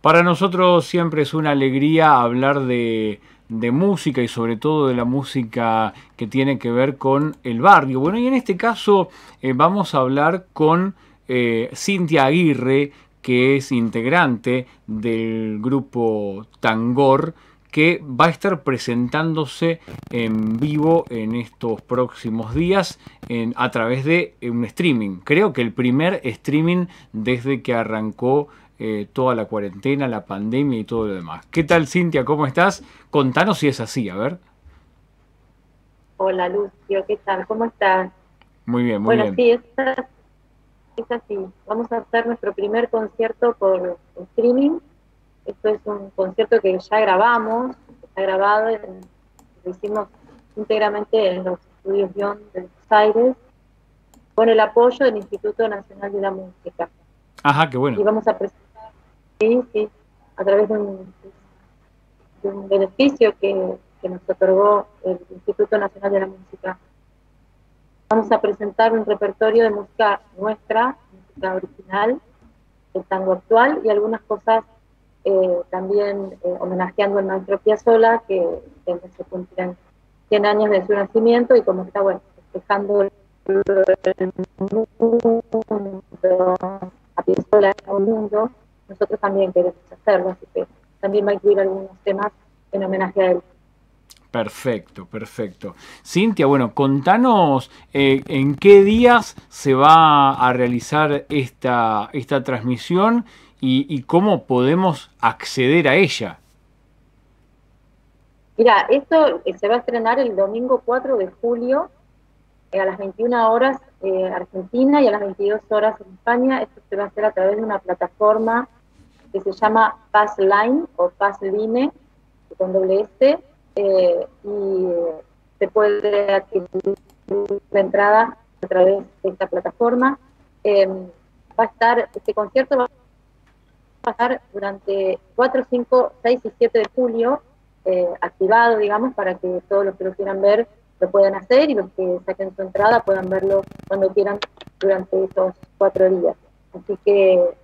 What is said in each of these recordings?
Para nosotros siempre es una alegría hablar de, música y sobre todo de la música que tiene que ver con el barrio. Bueno, y en este caso eh, vamos a hablar con eh, Cintia Aguirre, que es integrante del grupo Tangor, que va a estar presentándose en vivo en estos próximos días a través de un streaming. Creo que el primer streaming desde que arrancó eh, toda la cuarentena, la pandemia y todo lo demás. ¿Qué tal, Cintia? ¿Cómo estás? Contanos si es así, a ver. Hola, Lucio, ¿qué tal? ¿Cómo estás? Muy bien, muy bien. Bueno, sí, es, así. Vamos a hacer nuestro primer concierto por streaming. Esto es un concierto que ya grabamos, está grabado, lo hicimos íntegramente en los estudios Guión de Buenos Aires, con el apoyo del Instituto Nacional de la Música. Ajá, qué bueno. Y vamos a presentar sí, sí, a través de un, beneficio que, nos otorgó el Instituto Nacional de la Música. Vamos a presentar un repertorio de música nuestra, música original, el tango actual y algunas cosas eh, también eh, homenajeando al maestro Piazzolla, que, se cumplirán 100 años de su nacimiento y como está, bueno, festejando el mundo, a Piazzolla en el mundo, nosotros también queremos hacerlo, así que también va a incluir algunos temas en homenaje a él. Perfecto, perfecto. Cintia, bueno, contanos eh, en qué días se va a realizar esta, esta transmisión y, cómo podemos acceder a ella. Mira, esto eh, se va a estrenar el domingo 4 de julio eh, a las 21 horas Argentina y a las 22 horas en España. Esto se va a hacer a través de una plataforma que se llama Passline o Passline, con doble S, eh, y se puede adquirir la entrada a través de esta plataforma. Em, va a estar, este concierto va a estar durante 4, 5, 6 y 7 de julio, eh, activado, digamos, para que todos los que lo quieran ver lo puedan hacer y los que saquen su entrada puedan verlo cuando quieran durante esos cuatro días. Así que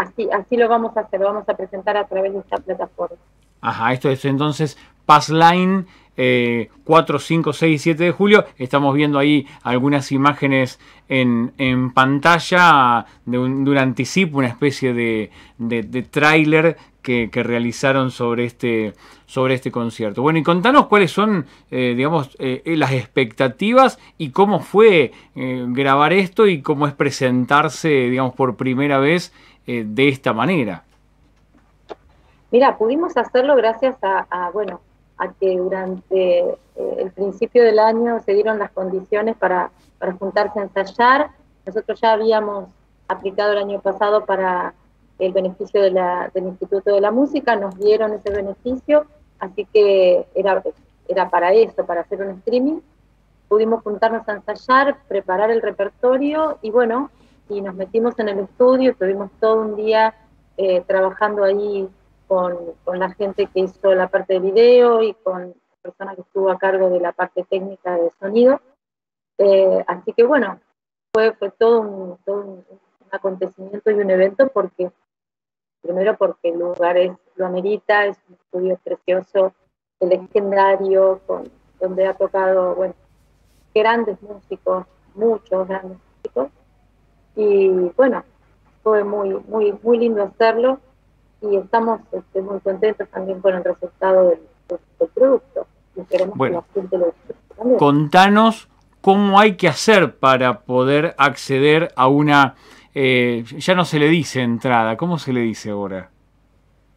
así, así lo vamos a hacer, lo vamos a presentar a través de esta plataforma. Ajá, esto es entonces Passline eh, 4, 5, 6 y 7 de julio. Estamos viendo ahí algunas imágenes en, en pantalla de un, de un, anticipo, una especie de, de, de tráiler que, que, realizaron sobre este, sobre este concierto. Bueno, y contanos cuáles son, eh, digamos, eh, las expectativas y cómo fue eh, grabar esto y cómo es presentarse, digamos, por primera vez eh, de esta manera? Mira, pudimos hacerlo gracias a, bueno, a que durante eh, el principio del año se dieron las condiciones para, para juntarse a ensayar. Nosotros ya habíamos aplicado el año pasado para el beneficio de la, del Instituto de la Música, nos dieron ese beneficio, así que era, era para eso, para hacer un streaming. Pudimos juntarnos a ensayar, preparar el repertorio y bueno, y nos metimos en el estudio, estuvimos todo un día eh, trabajando ahí con, la gente que hizo la parte de video y con la persona que estuvo a cargo de la parte técnica de sonido. Eh, así que bueno, fue, fue todo, un, todo acontecimiento y un evento porque, primero porque el lugar es, lo amerita, es un estudio precioso, legendario, con, donde ha tocado, bueno, grandes músicos, muchos grandes y bueno, fue muy, muy, muy lindo hacerlo y estamos este, muy contentos también con el resultado del, producto. bueno, contanos cómo hay que hacer para poder acceder a una, eh, ya no se le dice entrada, ¿cómo se le dice ahora?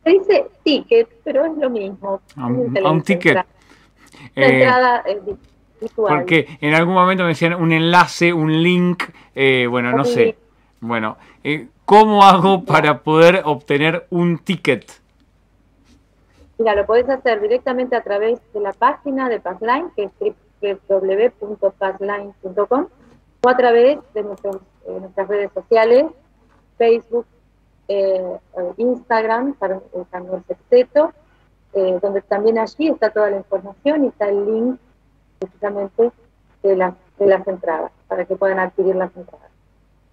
Se dice ticket, pero es lo mismo. A, un, ticket. La eh, porque en algún momento me decían un enlace, un link, eh, bueno, no sé. Bueno, eh, ¿cómo hago para poder obtener un ticket? Mira, lo podés hacer directamente a través de la página de Passline, que es www.passline.com, o a través de eh, nuestras redes sociales, Facebook, Instagram, para el canal Sexteto, donde también allí está toda la información y está el link precisamente de las, de las entradas, para que puedan adquirir las entradas.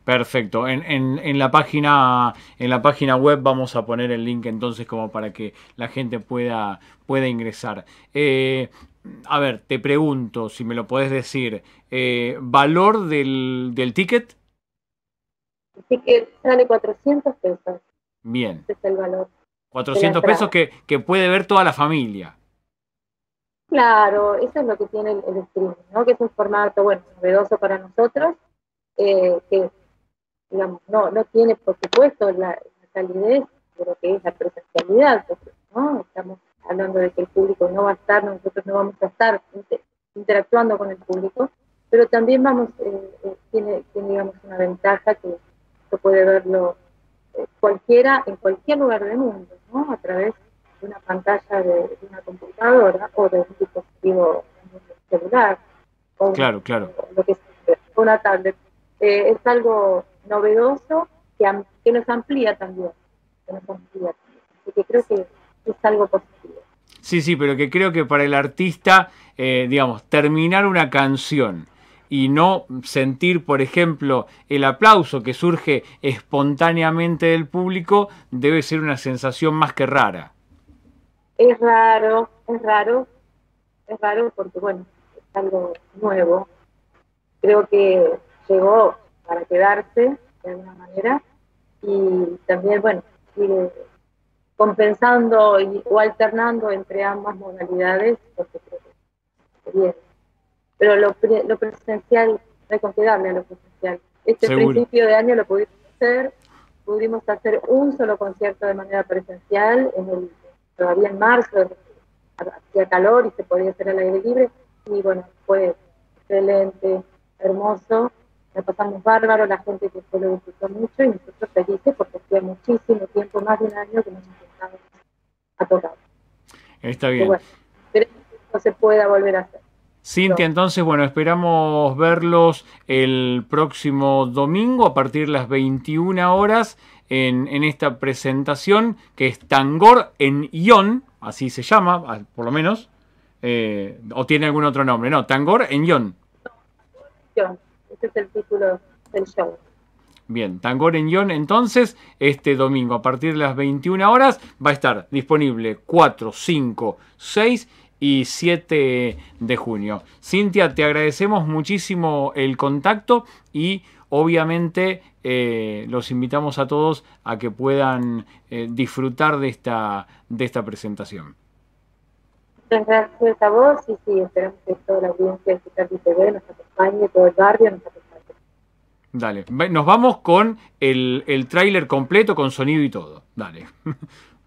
Perfecto. En, en, la página, en la página web vamos a poner el link entonces como para que la gente pueda, pueda ingresar. Eh, a ver, te pregunto si me lo puedes decir. Eh, ¿Valor del, del ticket? El ticket sale 400 pesos. Bien. Ese es el valor. 400 pesos que, que, puede ver toda la familia. Claro, eso es lo que tiene el, streaming, ¿no? Que es un formato, bueno, novedoso para nosotros, eh, que digamos, no, no tiene, por supuesto, la, calidez de lo que es la presencialidad, ¿no? Estamos hablando de que el público no va a estar, nosotros no vamos a estar interactuando con el público, pero también vamos, eh, eh, tiene, tiene, digamos, una ventaja que se puede verlo eh, cualquiera, en cualquier lugar del mundo, ¿no? A través de una pantalla de, una computadora o de un dispositivo celular. O claro, claro. Lo que una tablet. es algo novedoso que, que nos amplía también. Que nos amplía Así que creo que es algo positivo. Sí, sí, pero que creo que para el artista, eh, digamos, terminar una canción y no sentir, por ejemplo, el aplauso que surge espontáneamente del público, debe ser una sensación más que rara. Es raro, es raro, es raro porque, bueno, es algo nuevo. Creo que llegó para quedarse de alguna manera y también, bueno, compensando o alternando entre ambas modalidades, porque creo que bien. Pero lo, lo presencial, hay que darle a lo presencial. Este principio de año lo pudimos hacer, pudimos hacer un solo concierto de manera presencial, en el, todavía en marzo, hacía calor y se podía hacer al aire libre, y bueno, fue excelente, hermoso, la pasamos bárbaro, la gente que se lo disfrutó mucho y nosotros felices porque hacía muchísimo tiempo, más de un año que nos intentamos a tocar. Está bien. Bueno, que no se pueda volver a hacer. Cintia, entonces, bueno, esperamos verlos el próximo domingo a partir de las 21 horas en, en esta presentación que es Tangor en Ion, así se llama, por lo menos, eh, o tiene algún otro nombre, no, Tangor en Ion. No, ese es el título del show. Bien, Tangor en Yon, entonces, este domingo a partir de las 21 horas va a estar disponible 4, 5, 6 y 7 de junio. Cintia, te agradecemos muchísimo el contacto y obviamente eh, los invitamos a todos a que puedan eh, disfrutar de esta, de esta presentación. Muchas gracias a vos y sí, esperamos que toda la audiencia de Citardi TV nos acompañe, todo el barrio nos acompañe. Dale, nos vamos con el, el tráiler completo con sonido y todo. Dale.